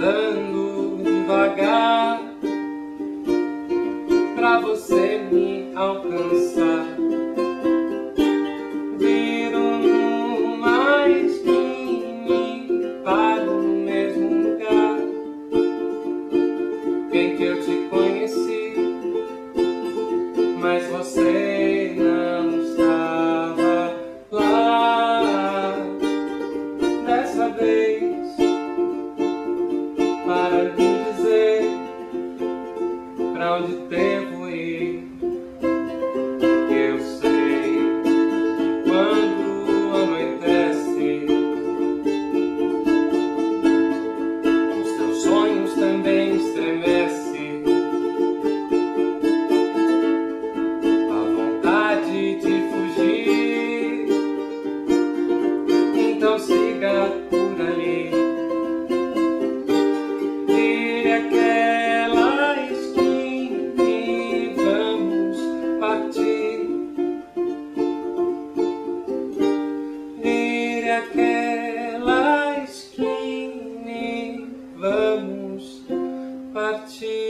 andando devagar pra você me alcançar. vai dizer pra onde tempo ir? Eu sei quando anoitece, os teus sonhos também estremece. A vontade de fugir, então siga por ali. Aquela esquina vamos partir.